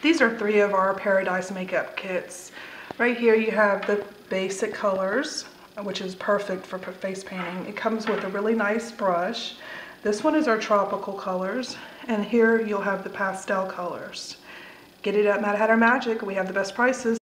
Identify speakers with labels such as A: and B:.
A: These are three of our Paradise makeup kits. Right here you have the basic colors, which is perfect for face painting. It comes with a really nice brush. This one is our tropical colors, and here you'll have the pastel colors. Get it at Madhatter Magic. We have the best prices.